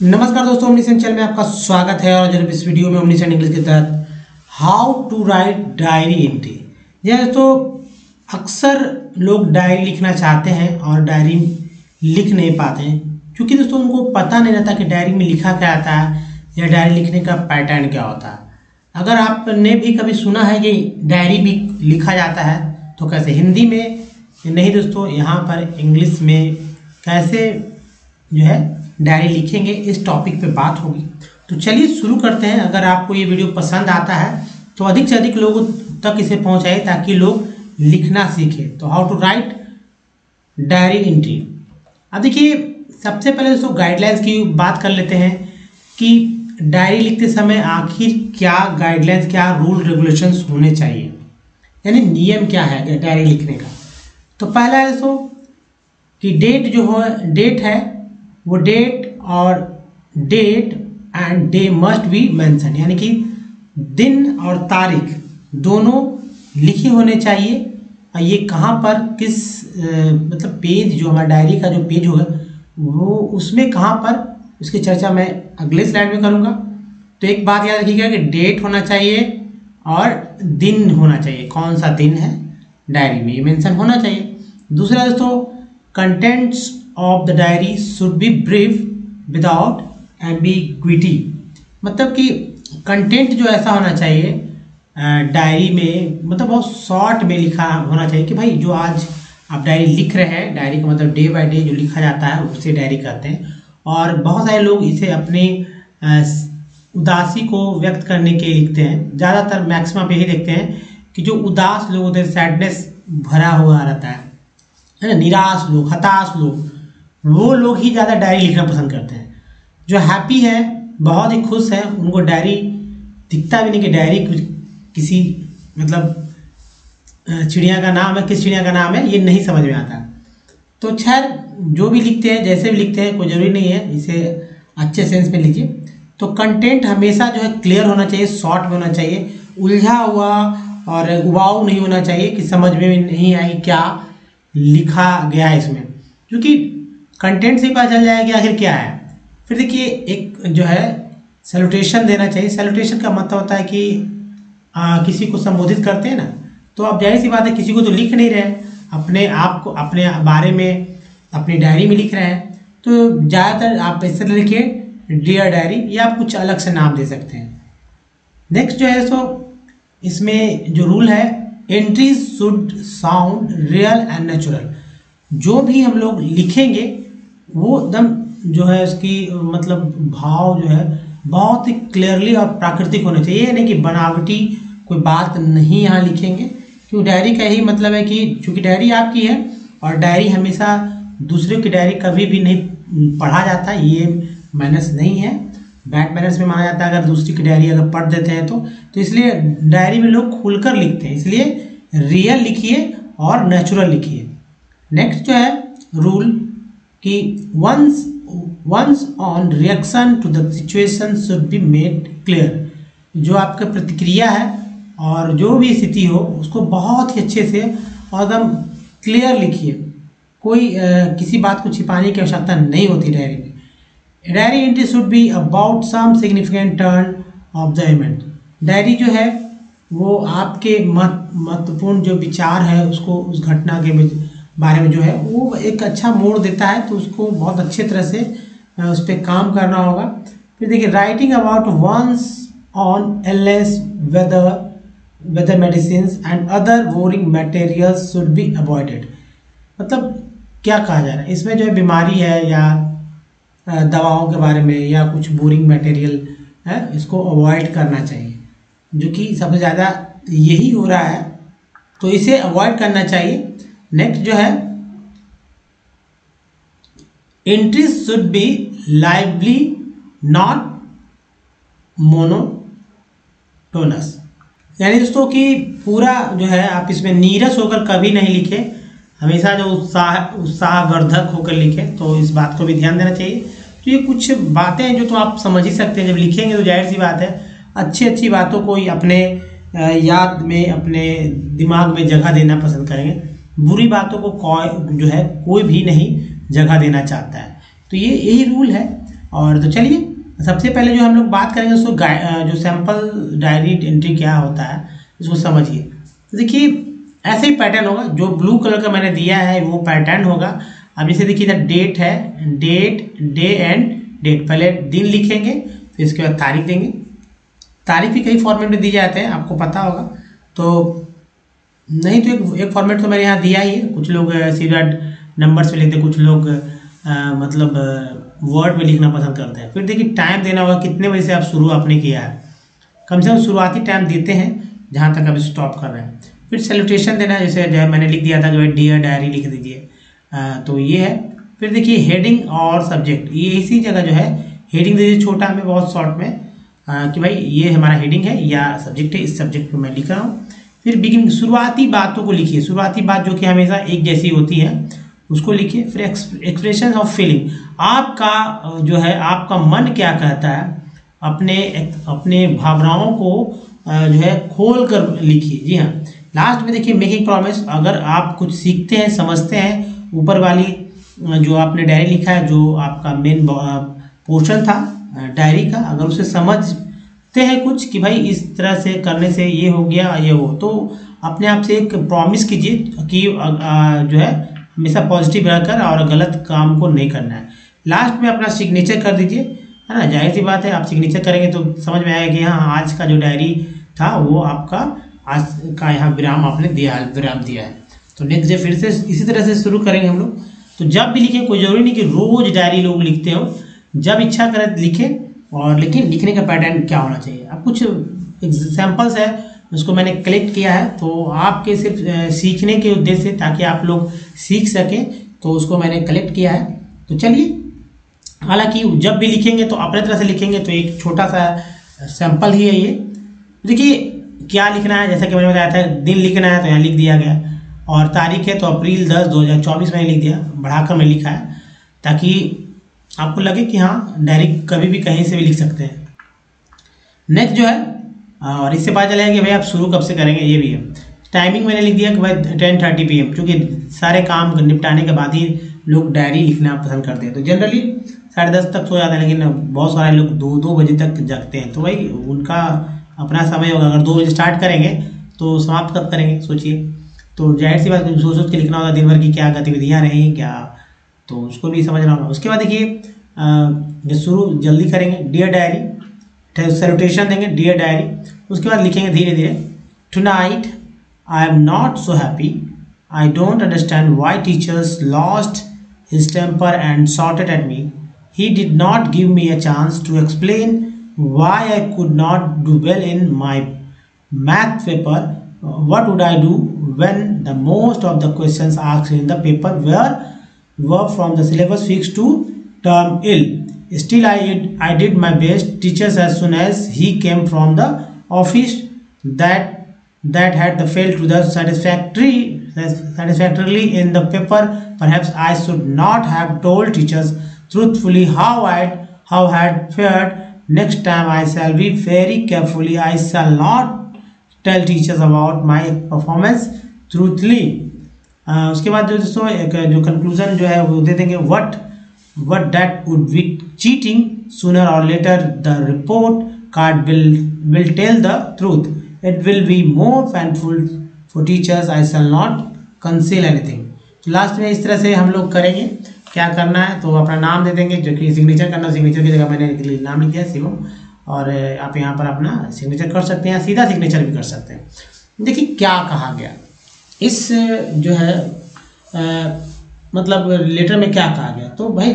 नमस्कार दोस्तों omniscient channel में आपका स्वागत है और जब इस वीडियो में ओमनीसेंट इंग्लिश के तहत how to write diary entry यह तो अक्सर लोग डायरी लिखना चाहते हैं और डायरी लिख नहीं पाते हैं, क्योंकि दोस्तों उनको पता नहीं रहता कि डायरी में लिखा क्या आता है या डायरी लिखने का पैटर्न क्या होता है। अगर आपने भी कभी सुना है कि डायरी भी लिखा जाता है तो कैसे हिंदी में? नहीं दोस्तों, यहाँ पर इंग्लिश में कैसे जो है डायरी लिखेंगे, इस टॉपिक पे बात होगी। तो चलिए शुरू करते हैं। अगर आपको ये वीडियो पसंद आता है तो अधिक से अधिक लोगों तक इसे पहुँचाए ताकि लोग लिखना सीखें। तो how to write diary entry अब देखिए, सबसे पहले दोस्तों गाइडलाइंस की बात कर लेते हैं कि डायरी लिखते समय आखिर क्या गाइडलाइंस क्या रूल रेगुलेशंस होने चाहिए? यानी नियम क्या है डायरी लिखने का? तो पहला है दोस्तों, कि डेट जो हो डेट है वो डेट और date and day must be mentioned यानी कि दिन और तारीख दोनों लिखे होने चाहिए। और ये कहाँ पर, किस मतलब पेज जो हमारा डायरी का जो पेज होगा, वो उसमें कहाँ पर उसकी चर्चा मैं अगले स्लाइड में करूँगा। तो एक बात याद रखिएगा कि डेट होना चाहिए और दिन होना चाहिए। कौन सा दिन है? डायरी में ये मेंशन होना चाहिए। दूसरा दोस्तों contents of the diary should be brief without ambiguity मतलब कि कंटेंट जो ऐसा होना चाहिए डायरी में मतलब बहुत शॉर्ट में लिखा होना चाहिए कि भाई जो आज आप डायरी लिख रहे हैं डायरी का मतलब डे बाय डे जो लिखा जाता है, उसे डायरी कहते हैं। और बहुत सारे लोग इसे अपने उदासी को व्यक्त करने के लिए लिखते हैं। ज़्यादातर मैक्सिमम यही देखते हैं कि जो उदास लोग होते हैं सैडनेस भरा हुआ रहता है। है ना? निराश लोग, हताश लोग। वो लोग ही ज़्यादा डायरी लिखना पसंद करते हैं। जो हैप्पी है, बहुत ही खुश है, उनको डायरी दिखता भी नहीं कि डायरी किसी मतलब चिड़िया का नाम है, किस चिड़िया का नाम है, ये नहीं समझ में आता। तो खैर, जो भी लिखते हैं, जैसे भी लिखते हैं, कोई ज़रूरी नहीं है, इसे अच्छे सेंस में लिखिए। तो कंटेंट हमेशा जो है क्लियर होना चाहिए शॉर्ट में होना चाहिए, उलझा हुआ और उबाऊ नहीं होना चाहिए कि समझ में नहीं आई क्या लिखा गया है इसमें। क्योंकि कंटेंट से पता चल जाएगा कि आखिर क्या है। फिर देखिए एक जो है सेलुटेशन देना चाहिए। सेलुटेशन का मतलब होता है कि आ, किसी को संबोधित करते हैं ना तो आप ज़ाहिर सी बात है किसी को तो लिख नहीं रहे। अपने आप को अपने बारे में अपनी डायरी में लिख रहे हैं। तो ज़्यादातर आप इस तरह लिखिए डियर डायरी या आप कुछ अलग से नाम दे सकते हैं। नेक्स्ट जो है सो इसमें जो रूल है entries should sound real and natural जो भी हम लोग लिखेंगे वो एकदम जो है उसकी मतलब भाव जो है, बहुत ही क्लियरली और प्राकृतिक होना चाहिए। नहीं कि बनावटी कोई बात नहीं यहाँ लिखेंगे। क्योंकि डायरी का यही मतलब है कि चूँकि डायरी आपकी है और डायरी हमेशा दूसरे की डायरी कभी भी नहीं पढ़ा जाता, ये माइनस नहीं है। बैड मैनर्स में माना जाता है, अगर दूसरी की डायरी अगर पढ़ देते हैं तो। तो इसलिए डायरी में लोग खुलकर लिखते हैं। इसलिए रियल लिखिए और नेचुरल लिखिए। नेक्स्ट जो है रूल कि one's one's own reaction to the situation should be made clear जो आपका प्रतिक्रिया है और जो भी स्थिति हो उसको बहुत ही अच्छे से और एकदम क्लियर लिखिए। कोई आ, किसी बात को छिपाने की आवश्यकता नहीं होती डायरी में। Diary entry should be about some significant turn of the event diary जो है वो आपके मत महत्वपूर्ण जो विचार है उसको उस घटना के बारे में जो है, वो एक अच्छा मोड़ देता है तो उसको बहुत अच्छे तरह से उस पर काम करना होगा। फिर देखिए writing about one's own illness weather weather medicine and other boring materials should be avoided मतलब क्या कहा जा रहा है? इसमें जो है बीमारी है या दवाओं के बारे में या कुछ बोरिंग मटेरियल है, इसको अवॉइड करना चाहिए। जो कि सबसे ज़्यादा यही हो रहा है तो इसे अवॉइड करना चाहिए। नेक्स्ट जो है entries should be lively not monotonous यानी दोस्तों कि पूरा जो है, आप इसमें नीरस होकर कभी नहीं लिखे। हमेशा जो उत्साह, उत्साहवर्धक होकर लिखे तो इस बात को भी ध्यान देना चाहिए। तो ये कुछ बातें हैं जो तो आप समझ ही सकते हैं। जब लिखेंगे तो ज़ाहिर सी बात है अच्छी अच्छी बातों को अपने याद में, अपने दिमाग में जगह देना पसंद करेंगे। बुरी बातों को कोई जो है, कोई भी नहीं जगह देना चाहता है। तो ये यही रूल है। और तो चलिए, सबसे पहले जो हम लोग बात करेंगे उसको जो सैंपल डायरी एंट्री क्या होता है, इसको समझिए। तो देखिए, ऐसे ही पैटर्न होगा। जो ब्लू कलर का मैंने दिया है, वो पैटर्न होगा। अब जैसे देखिए, इधर डेट है। डेट डे एंड डेट पहले दिन लिखेंगे, फिर इसके बाद तारीख देंगे। तारीख भी कई फॉर्मेट में दिए जाते हैं, आपको पता होगा। तो नहीं तो एक एक फॉर्मेट तो मैंने यहाँ दिया ही है। कुछ लोग सीधा नंबर्स में लिखते कुछ लोग आ, मतलब वर्ड में लिखना पसंद करते हैं। फिर देखिए टाइम देना होगा कितने बजे से आप शुरू आपने किया है। कम से कम शुरुआती टाइम देते हैं जहाँ तक आप स्टॉप कर रहे हैं। फिर सेलिब्रेशन देना जैसे जो है मैंने लिख दिया था कि भाई डियर डायरी लिख दीजिए। तो ये है। फिर देखिए हेडिंग और सब्जेक्ट ये इसी जगह जो है हेडिंग दीजिए छोटा हमें बहुत शॉर्ट में। आ, कि भाई ये हमारा हेडिंग है या सब्जेक्ट है इस सब्जेक्ट को मैं लिख रहा हूँ। फिर बिगिनिंग शुरुआती बातों को लिखिए। शुरुआती बात जो कि हमेशा एक जैसी होती है, उसको लिखिए। फिर एक्सप्रेशन ऑफ़ फीलिंग आपका जो है, आपका मन क्या कहता है? अपने अपने भावनाओं को जो है खोल कर लिखिए। जी हाँ। लास्ट में देखिए मेकिंग प्रॉमिस अगर आप कुछ सीखते हैं, समझते हैं, ऊपर वाली जो आपने डायरी लिखा है, जो आपका मेन पोर्शन था डायरी का, अगर उसे समझते हैं कुछ कि भाई इस तरह से करने से ये हो गया, ये हो तो अपने आप से एक प्रॉमिस कीजिए कि जो है, हमेशा पॉजिटिव रहकर और गलत काम को नहीं करना है। लास्ट में अपना सिग्नेचर कर दीजिए। है ना? ज़ाहिर सी बात है, आप सिग्नेचर करेंगे तो समझ में आएगा कि हाँ आज का जो डायरी था, वो आपका आज का यहाँ विराम आपने दिया, विराम दिया है। तो नेक्स्ट डे फिर से इसी तरह से शुरू करेंगे हम लोग। तो जब भी लिखें, कोई ज़रूरी नहीं कि रोज़ डायरी लोग लिखते हो। जब इच्छा करें लिखें और लेकिन लिखने का पैटर्न क्या होना चाहिए? अब कुछ एग्जाम्पल्स है उसको मैंने कलेक्ट किया है तो आपके सिर्फ़ सीखने के उद्देश्य से, ताकि आप लोग सीख सकें तो उसको मैंने कलेक्ट किया है। तो चलिए, हालाँकि जब भी लिखेंगे तो अपने तरह से लिखेंगे तो एक छोटा सा सैंपल ही है ये। देखिए, क्या लिखना है? जैसा कि मैंने बताया था, दिन लिखना है तो यहाँ लिख दिया गया। और तारीख है तो अप्रैल दस दो हज़ार चौबीस मैंने लिख दिया, बढ़ाकर मैं लिखा है, ताकि आपको लगे कि हाँ डायरी कभी भी कहीं से भी लिख सकते हैं। नेक्स्ट जो है और इससे पता चलेगा कि भाई आप शुरू कब से करेंगे, ये भी है। टाइमिंग मैंने लिख दिया कि भाई टेन थर्टी पी एम क्योंकि सारे काम निपटाने के बाद ही लोग डायरी लिखना पसंद करते हैं। तो जनरली साढ़े दस तक सो जाते हैं, लेकिन बहुत सारे लोग दो दो बजे तक जगते हैं। तो भाई उनका अपना समय होगा। अगर दो बजे स्टार्ट करेंगे तो समाप्त कब करेंगे, सोचिए। तो ज़ाहिर सी बात सोच सोच के लिखना होगा दिन भर की क्या गतिविधियाँ रहीं, क्या तो उसको भी समझना होगा। उसके बाद देखिए शुरू जल्दी करेंगे डियर डायरी सेलिब्रेशन देंगे डियर डायरी उसके बाद लिखेंगे धीरे धीरे tonight I am not so happy I don't understand why teachers lost his temper and shouted at me he did not give me a chance to explain why I could not do well in my math paper, what would I do when the most of the questions asked in the paper were, were from the syllabus fixed to term ill. Still, I, I did my best. Teachers, as soon as he came from the office, that that had the failed to the satisfactory satisfactorily in the paper. Perhaps I should not have told teachers truthfully how I how had fared next time I shall be very carefully I shall not tell teachers about my performance truthfully uh, उसके बाद जो दोस्तों एक जो conclusion जो है वो दे देंगे what what that would be cheating sooner or later the report card will will tell the truth. It will be more painful for teachers. I shall not conceal anything. तो लास्ट में इस तरह से हम लोग करेंगे। क्या करना है? तो अपना नाम दे देंगे जो कि सिग्नेचर करना सिग्नेचर की जगह मैंने नाम लिख दिया शिवम और आप यहाँ पर अपना सिग्नेचर कर सकते हैं सीधा सिग्नेचर भी कर सकते हैं। देखिए क्या कहा गया। इस जो है आ, मतलब लेटर में क्या कहा गया? तो भाई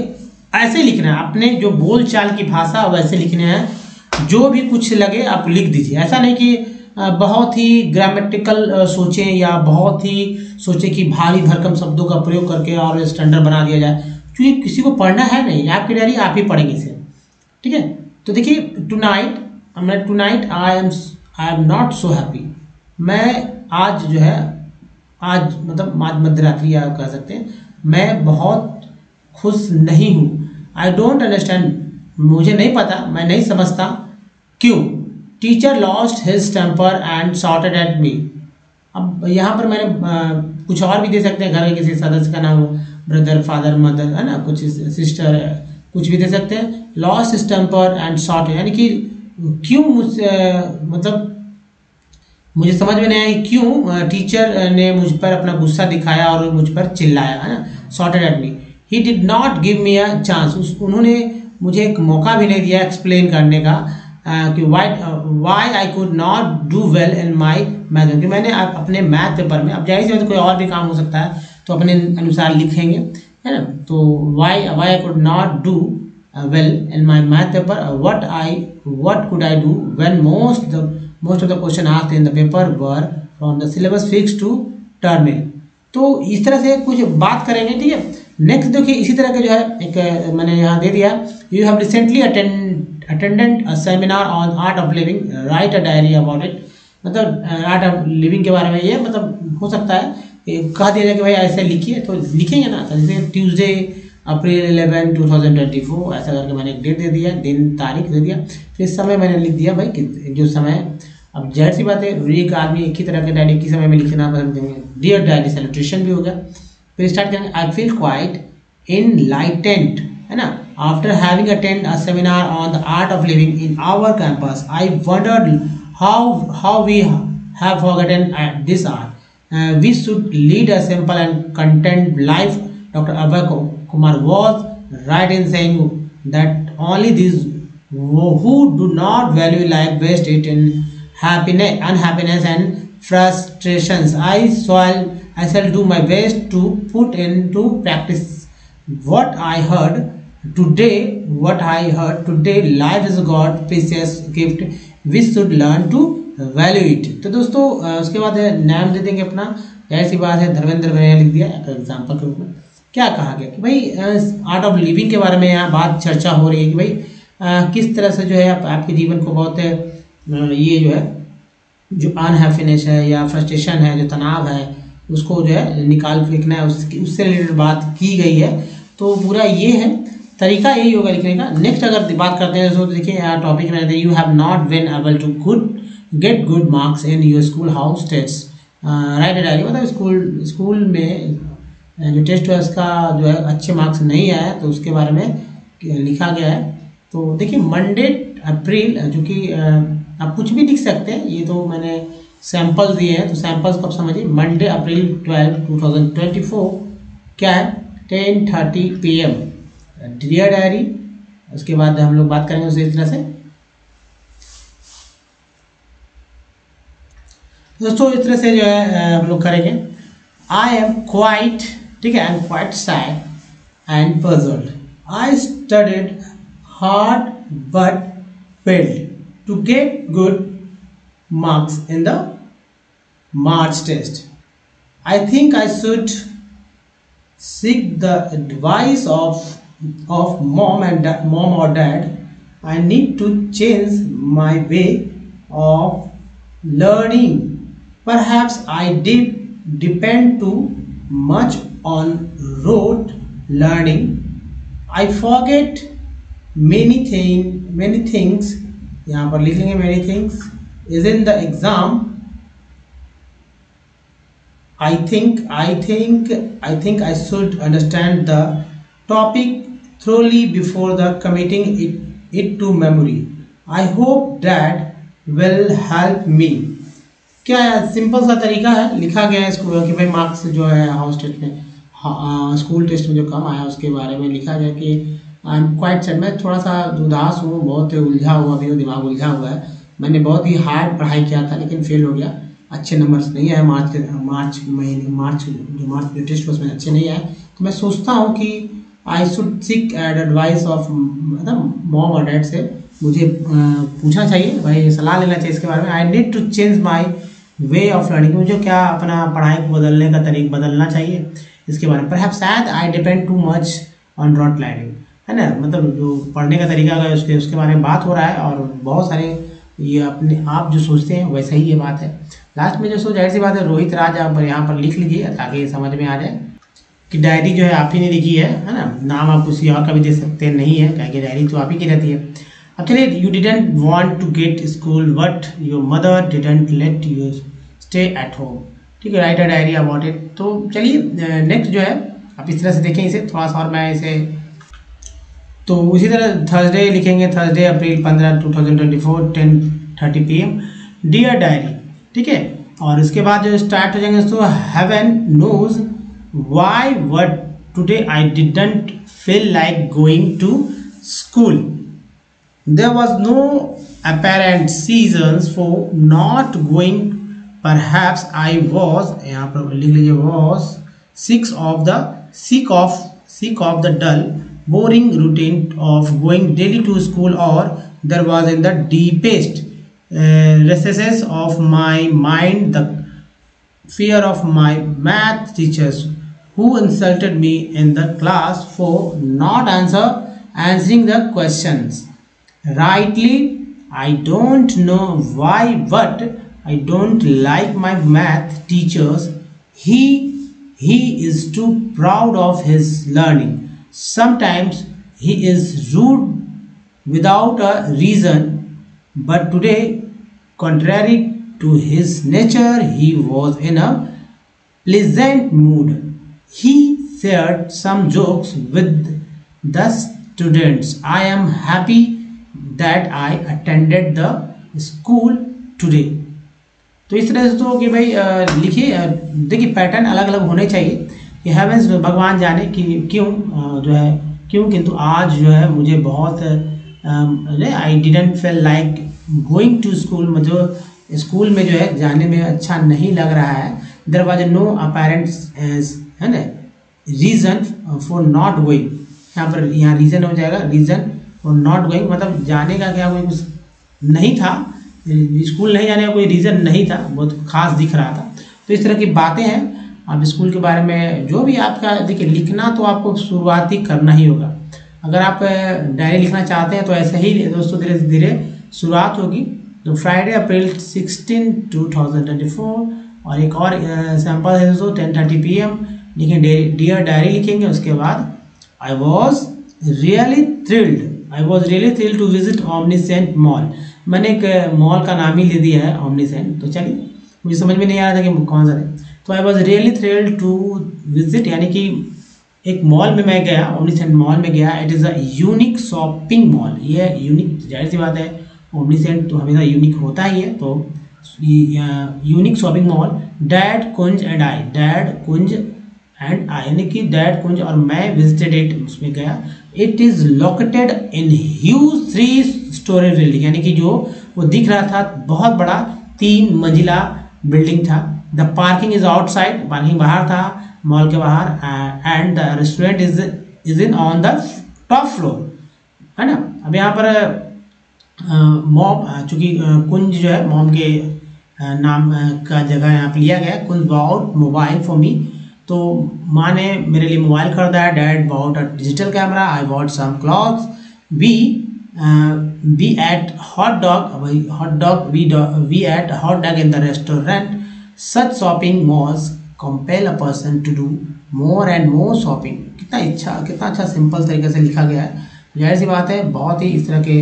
ऐसे लिखना है। अपने जो बोल चाल की भाषा वैसे लिखने हैं। जो भी कुछ लगे आप लिख दीजिए। ऐसा नहीं कि बहुत ही ग्रामेटिकल सोचें या बहुत ही सोचें कि भारी भरकम शब्दों का प्रयोग करके और स्टैंडर्ड बना दिया जाए। क्योंकि किसी को पढ़ना है नहीं। आपकी डायरी आप ही पढ़ेंगे इसे। ठीक है? तो देखिए टू नाइट मैं tonight I am I am not so happy मैं आज जो है आज मतलब आज मध्य रात्रि आप कह सकते हैं। मैं बहुत खुश नहीं हूँ। आई डोंट अंडरस्टैंड मुझे नहीं पता मैं नहीं समझता। क्यों? Teacher lost his temper and shouted at me अब यहाँ पर मैंने आ, कुछ और भी दे सकते हैं। घर के किसी सदस्य का नाम ब्रदर फादर मदर है ना? कुछ सिस्टर कुछ भी दे सकते हैं। लॉस टेम्पर एंड शॉर्ट यानी कि क्यों मुझसे मतलब मुझे समझ में नहीं आया क्यों टीचर ने मुझ पर अपना गुस्सा दिखाया और मुझ पर चिल्लाया, है ना? Shouted at me he did not give me a chance उस, उन्होंने मुझे एक मौका भी नहीं दिया एक्सप्लेन करने का कि why why I could not do well in my math क्योंकि मैंने अपने मैथ पेपर में, अब ज़ाहिर सी बात कोई और भी काम हो सकता है तो अपने अनुसार लिखेंगे, है ना? तो why why I could not do well in my math paper what I what could I do when most the most of the question asked in the paper were from the syllabus fixed to terminal तो इस तरह से कुछ बात करेंगे, ठीक है? Next देखिए, इसी तरह के जो है, एक मैंने यहाँ दे दिया। You have recently attended seminar on art of living write a diary about it मतलब आर्ट ऑफ़ लिविंग के बारे में ये मतलब हो सकता है कहा दिया जाए कि भाई ऐसे लिखिए तो लिखेंगे ना। तो जैसे Tuesday April eleven two thousand twenty four ऐसा करके मैंने एक डेट दे दिया, दिन, तारीख दे दिया। फिर इस समय मैंने लिख दिया भाई कि जो समय अब ज़ाहिर सी बात है एक आदमी एक ही तरह के डायरी की समय में लिखना पसंद करेंगे। डियर डायरी सेलिब्रेशन भी हो गया। फिर स्टार्ट करेंगे। आई फील क्वाइट इन लाइटेंट है ना? After having attend a seminar on the art of living in our campus I wondered how how we have forgotten this art we should lead a simple and content life doctor Abhay kumar was right in saying that only these who do not value life waste it in happiness unhappiness and frustrations i shall I shall do my best to put into practice what I heard today. What I heard today, life is God precious gift. We should learn to value it. तो दोस्तों उसके बाद नाम दे देंगे अपना ऐसी बात है धर्मेंद्र लिख दिया एक एग्ज़ाम्पल के रूप में क्या कहा गया कि भाई आर्ट ऑफ़ लिविंग के बारे में यहाँ बात चर्चा हो रही है कि भाई किस तरह से जो है आप, आपके जीवन को बहुत ये जो है, जो अनहैप्पीनेस है या फ्रस्ट्रेशन है, जो तनाव है, उसको जो है निकाल फेंकना है। उसकी उससे रिलेटेड बात की गई है। तो पूरा ये है। तरीका यही होगा लिखने का। नेक्स्ट अगर बात करते हैं तो देखिए, यहाँ टॉपिक में you have not been able to good get good marks in your school house test write diary मतलब स्कूल स्कूल में जो टेस्ट है उसका जो है, अच्छे मार्क्स नहीं आया तो उसके बारे में लिखा गया है। तो देखिए मंडे अप्रैल जो कि आप कुछ भी लिख सकते हैं, ये तो मैंने सैंपल्स दिए हैं तो सैंपल्स को आप समझिए। Monday April twelve two thousand twenty four क्या है? Ten thirty P M dear diary उसके बाद हम लोग बात करेंगे उसी तरह से। दोस्तों, इस तरह से जो है हम लोग करेंगे। आई एम क्वाइट ठीक है I am quite sad and puzzled I studied hard but failed to get good marks in the March test. I think I should seek the advice of, of mom and mom or dad. I need to change my way of learning. Perhaps I did depend too much on rote learning. I forget many thing, many things यहाँ पर लिख लेंगे many things is in the exam i think i think i think i should understand the topic thoroughly before the committing it, it to memory i hope that will help me क्या है simple सा तरीका है लिखा गया है school कि भाई मार्क्स जो है हाउस टेस्ट में स्कूल टेस्ट में जो कम आया उसके बारे में लिखा गया कि आई एम क्वाइट सेट मैं थोड़ा सा उदास हूँ, बहुत उलझा हुआ भी दिमाग उलझा हुआ है। मैंने बहुत ही हार्ड पढ़ाई किया था, लेकिन फेल हो गया। अच्छे नंबर्स नहीं आए मार्च के, मार्च महीने, मार्च जो मार्च के टेस्ट उसमें अच्छे नहीं आए। तो मैं सोचता हूँ कि I should seek ad advice of मतलब मॉम और डैड से मुझे पूछना चाहिए, भाई सलाह लेना चाहिए इसके बारे में। I need to change my way of learning मुझे क्या अपना पढ़ाई को बदलने का तरीका बदलना चाहिए इसके बारे में? पर शायद I depend too much on rote learning है ना? मतलब जो पढ़ने का तरीका है उसके उसके बारे में बात हो रहा है और बहुत सारे ये अपने आप जो सोचते हैं, वैसा ही ये बात है। लास्ट में जो सो ज़ाहिर सी बात है, रोहित राज, आप यहाँ पर लिख लीजिए, ताकि समझ में आ जाए कि डायरी जो है आप ही ने लिखी है है ना? नाम आप किसी और का भी दे सकते हैं, नहीं है क्या डायरी तो आप ही की रहती है। अब चलिए you didn't want to get school but your mother didn't let you stay at home ठीक है write a diary about it तो चलिए नेक्स्ट जो है, आप इस तरह से देखें इसे, थोड़ा सा और मैं इसे तो उसी तरह थर्सडे लिखेंगे थर्सडे अप्रैल पंद्रह two thousand twenty four ten thirty P M dear diary ठीक है? और इसके बाद जो स्टार्ट हो जाएँगे तो heaven knows why what today I didn't feel like going to school there was no apparent seasons for not going. Perhaps i was, यहाँ पर लिख लीजिए, was sick of the, sick of sick of the dull. Boring routine of going daily to school or there was in the deepest uh, recesses of my mind the fear of my math teachers who insulted me in the class for not answer answering the questions rightly I don't know why but I don't like my math teachers. He, he is too proud of his learning. Sometimes he is rude without a reason but today contrary to his nature he was in a pleasant mood. He shared some jokes with the students. I am happy that I attended the school today तो इस तरह से तो कि भाई लिखिए देखिए pattern अलग अलग होने चाहिए कि हेवेंस भगवान जाने कि क्यों जो है, क्यों? किंतु आज जो है, मुझे बहुत I didn't feel like going to school मुझे स्कूल में जो है, जाने में अच्छा नहीं लग रहा है। देर वॉज़ नो अपेरेंट्स है ना रीज़न फॉर नॉट गोइंग यहाँ पर, यहाँ रीज़न हो जाएगा रीज़न फॉर नॉट गोइंग मतलब जाने का क्या कोई कुछ नहीं था। स्कूल नहीं जाने का कोई रीज़न नहीं था। बहुत खास दिख रहा था। तो इस तरह की बातें हैं। आप स्कूल के बारे में जो भी आपका, देखिए, लिखना तो आपको शुरुआत करना ही होगा। अगर आप डायरी लिखना चाहते हैं तो ऐसे ही, दोस्तों धीरे धीरे शुरुआत होगी। तो Friday April sixteen two thousand twenty four और एक और सैंपल है दोस्तों टेन थर्टी पी एम लिखेंगे डियर डायरी लिखेंगे, उसके बाद I was really thrilled I was really thrilled to visit Omniscient mall मैंने एक मॉल का नाम ही ले दिया है ओमनीसेंट तो चलिए, मुझे समझ में नहीं आ रहा था कि कौन सा है। तो I was really thrill to visit यानी कि एक मॉल में मैं गया ओमनीसेंट मॉल में गया. It is a unique shopping mall ये यूनिक ज़ाहिर सी बात है ओमनीसेंट तो हमेशा यूनिक होता ही है तो unique shopping mall dad Kunj and I dad Kunj and I यानी कि डैड कुंज और मैं विजिटेड इट उसमें गया. It is located in huge three storey building यानी कि जो वो दिख रहा था, बहुत बड़ा, तीन मंजिला बिल्डिंग था. The parking is outside parking बाहर था मॉल के बाहर and the restaurant is is in on the top floor है ना? अब यहाँ पर मॉम चूँकि कुंज जो है मॉम के नाम का जगह यहाँ पे लिया गया Kunj bought mobile for me तो माँ ने मेरे लिए मोबाइल खरीदा है dad bought a digital camera I bought some clothes we we ate hot dog hot dog we we ate hot dog in the restaurant such shopping malls compel a person to do more and more shopping कितना अच्छा कितना अच्छा simple तरीके से लिखा गया है। ज़ाहिर सी बात है, बहुत ही इस तरह के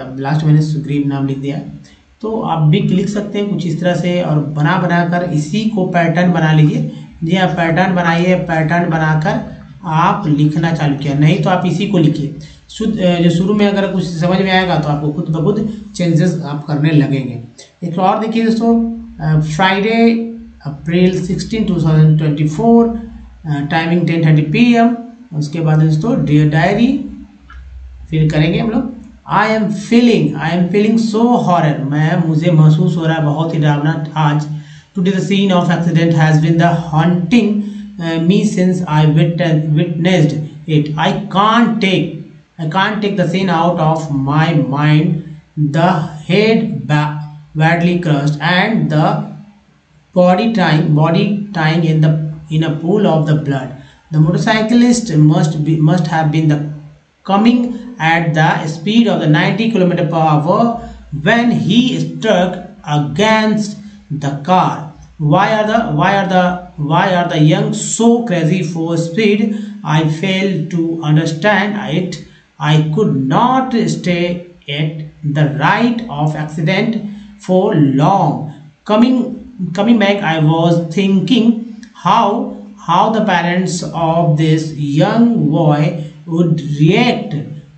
अब लास्ट मैंने सुग्रीव नाम लिख दिया। है तो आप भी लिख सकते हैं कुछ इस तरह से और बना बना कर इसी को पैटर्न बना लीजिए। जी आप पैटर्न बनाइए पैटर्न बनाकर आप लिखना चालू किया। नहीं तो आप इसी को लिखिए। शुद्ध जो शुरू में अगर कुछ समझ में आएगा तो आपको खुद ब खुद चेंजेस आप करने लगेंगे। एक और देखिए दोस्तों Friday, April 16, 2024, uh, timing 10:30 M उसके बाद दोस्तों डियर डायरी फिर करेंगे हम लोग। I am feeling I am feeling so horror मैं मुझे महसूस हो रहा है बहुत ही डरावना आज। Today the scene of accident has been the haunting me since I witnessed it I can't take I can't take the scene out of my mind the head badly crushed and the body tying body tying in the in a pool of the blood. The motorcyclist must be must have been the coming at the speed of the 90 km per hour when he struck against the car. Why are the why are the why are the young so crazy for speed? I fail to understand it. I could not stay at the right of accident for long. Coming coming back i was thinking how how the parents of this young boy would react.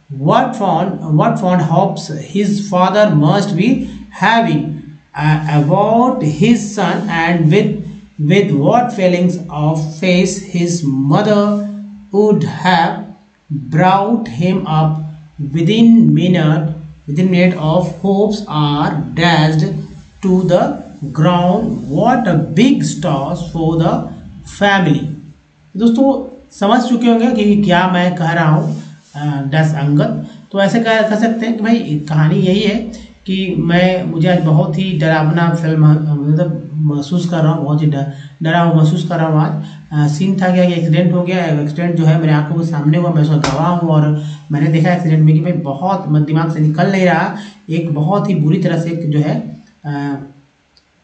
What fond what fond hopes his father must be having uh, about his son and with with what feelings of face his mother would have brought him up within minute within net of hopes are dashed to the ground what a big stars for the family दोस्तों समझ चुके होंगे कि क्या मैं कह रहा हूँ डस अंगद तो ऐसे कह कह सकते हैं कि भाई कहानी यही है कि मैं, मुझे आज बहुत ही डरावना फ़िल्म मतलब महसूस कर रहा हूँ, बहुत ही डरा हुआ महसूस कर रहा हूँ आज। सीन था क्या कि एक्सीडेंट हो गया एक्सीडेंट जो है मेरे आँखों के सामने हुआ, मैं उसका गवाह हूँ और मैंने देखा एक्सीडेंट में कि मैं बहुत दिमाग से निकल नहीं रहा। एक बहुत ही बुरी तरह से जो है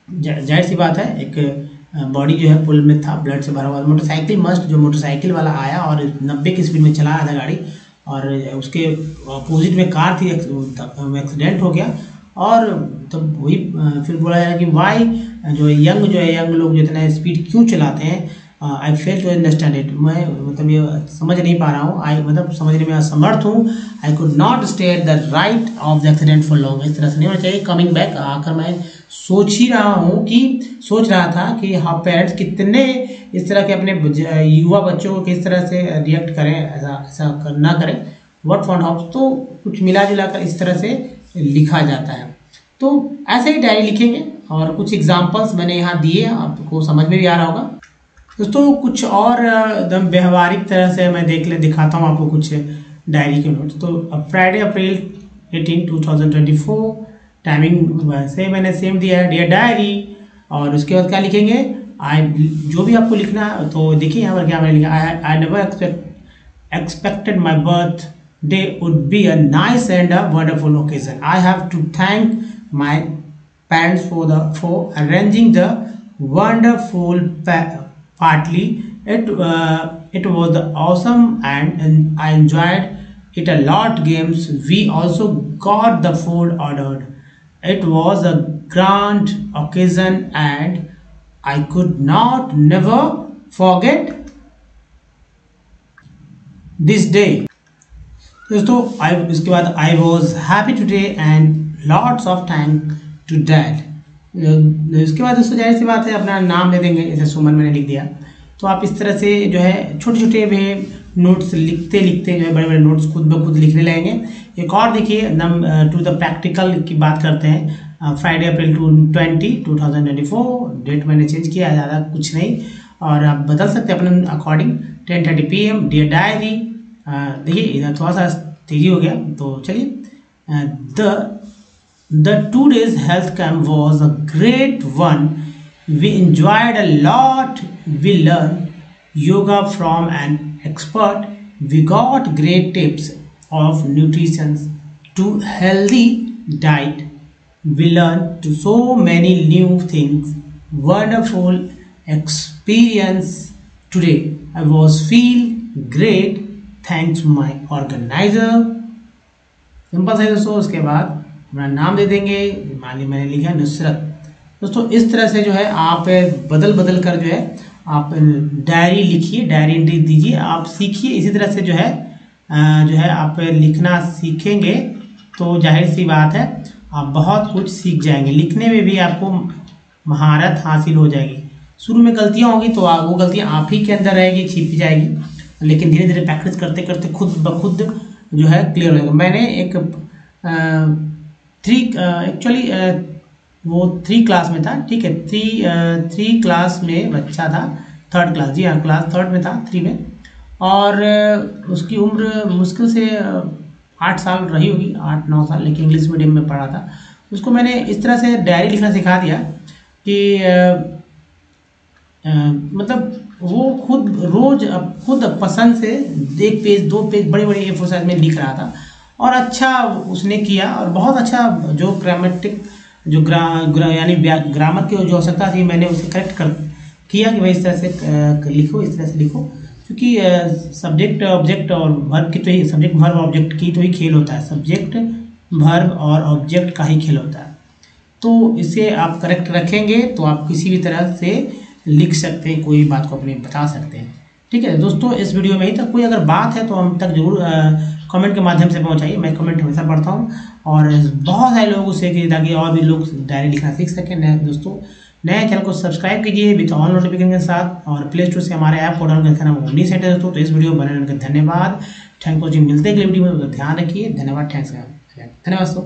ज़ाहिर सी बात है, एक बॉडी जो है पुल में था ब्लड से भरा हुआ मोटरसाइकिल मस्ट जो मोटरसाइकिल वाला आया और नब्बे की स्पीड में चला रहा था गाड़ी और उसके अपोजिट में कार थी एक्सीडेंट हो गया। और तब वही फिर बोला जाए कि वाई जो यंग जो है यंग लोग जो इतना स्पीड क्यों चलाते हैं I fail to understand it मैं मतलब ये समझ नहीं पा रहा हूँ। आई मतलब समझने में असमर्थ हूँ। I could not stay at the right of the accident for long इस तरह से नहीं होना चाहिए। कमिंग बैक आकर मैं सोच ही रहा हूँ कि सोच रहा था कि हाँ पेरेंट्स कितने इस तरह के अपने युवा बच्चों को किस तरह से रिएक्ट करें ऐसा ऐसा कर, ना करें। वर्ड फॉन्ड हाउस तो कुछ मिला जुला कर इस तरह से लिखा जाता है। तो ऐसे ही डायरी लिखेंगे और कुछ एग्जाम्पल्स मैंने यहाँ दिए, आपको समझ में भी आ रहा होगा। दोस्तों, कुछ और, एकदम व्यवहारिक तरह से मैं देख ले, दिखाता हूँ आपको कुछ डायरी के नोट्स तो फ्राइडे अप्रैल 18 2024 टाइमिंग वैसे मैंने सेम दिया है डियर डायरी और उसके बाद क्या लिखेंगे? आई जो भी आपको लिखना है तो देखिए यहाँ पर क्या मैंने लिखा I I never expect expected my birth day would be a nice and a wonderful occasion. I have to thank my parents for the for arranging the wonderful pa party. It uh, it was awesome and, and I enjoyed it a lot. Games we also got the food ordered. It was a grand occasion and I could not never forget this day. दोस्तों आई इसके बाद I was happy today and lots of thank to dad इसके बाद दोस्तों, ज़ाहिर सी बात है, अपना नाम दे देंगे जैसे सुमन मैंने लिख दिया। तो आप इस तरह से जो है छोटे छोटे भी नोट्स लिखते लिखते जो है बड़े बड़े नोट्स खुद ब खुद लिखने लगेंगे। एक और देखिए, नम टू द प्रैक्टिकल की बात करते हैं। Friday April two twenty two thousand twenty four date मैंने चेंज किया, ज़्यादा कुछ नहीं। और आप बदल सकते हैं अपने according ten thirty P M dear diary देखिए इधर थोड़ा सा तेजी हो गया तो चलिए the The two days health camp was a great one. We enjoyed a lot. We learned yoga from an expert. We got great tips of nutrition to healthy diet. We learned to so many new things. Wonderful experience today. I was feel great To my organizer. Simple से दोस्तों, उसके बाद अपना नाम दे देंगे, मान ली मैंने लिखा नुसरत। दोस्तों, इस तरह से जो है, आप बदल बदल कर जो है, आप डायरी लिखिए, डायरी एंट्री दीजिए, आप सीखिए। इसी तरह से जो है जो है, आप लिखना सीखेंगे तो ज़ाहिर सी बात है, आप बहुत कुछ सीख जाएँगे। लिखने में भी आपको महारत हासिल हो जाएगी। शुरू में गलतियाँ होंगी तो वो गलतियाँ आप ही के अंदर रहेगी, छिप जाएगी। लेकिन धीरे धीरे प्रैक्टिस करते करते खुद ब खुद जो है क्लियर होगा मैंने एक थ्री एक्चुअली वो थ्री क्लास में था ठीक है? थ्री थ्री क्लास में बच्चा था थर्ड क्लास जी हाँ क्लास थर्ड में था थ्री में। और उसकी उम्र मुश्किल से आठ साल रही होगी आठ नौ साल लेकिन इंग्लिश मीडियम में पढ़ा था। उसको मैंने इस तरह से डायरी लिखना सिखा दिया कि आ, आ, मतलब वो खुद रोज अब खुद पसंद से एक पेज दो पेज बड़े बड़े ए फोर साइज़ में लिख रहा था। और अच्छा उसने किया और बहुत अच्छा जो ग्रामेटिक जो ग्रा, ग्रा यानी ग्रामर की जो आवश्यकता थी मैंने उसे करेक्ट कर किया कि भाई इस तरह से लिखो इस तरह से लिखो। क्योंकि सब्जेक्ट ऑब्जेक्ट और वर्ब की तो ही सब्जेक्ट वर्ब ऑब्जेक्ट की तो ही खेल होता है। सब्जेक्ट वर्ब और ऑब्जेक्ट का ही खेल होता है। तो इसे आप करेक्ट रखेंगे तो आप किसी भी तरह से लिख सकते हैं, कोई बात को अपनी बता सकते हैं। ठीक है, दोस्तों, इस वीडियो में ही तक कोई अगर बात है तो हम तक ज़रूर कमेंट के माध्यम से पहुंचाइए। मैं कमेंट हमेशा पढ़ता हूँ और बहुत सारे लोगों से कि ताकि और भी लोग डायरी लिखना सीख सकें। नए दोस्तों, नए चैनल को सब्सक्राइब कीजिए विथ ऑल नोटिफिकेशन के साथ और प्ले स्टोर से हमारे ऐप को डाउनलोड करके नाम ओमनी सेंटर दोस्तों। तो इस वीडियो बनाने के धन्यवाद। थैंक यू मिलते हैं वीडियो में ध्यान रखिए। धन्यवाद। थैंक्स धन्यवाद, दोस्तों।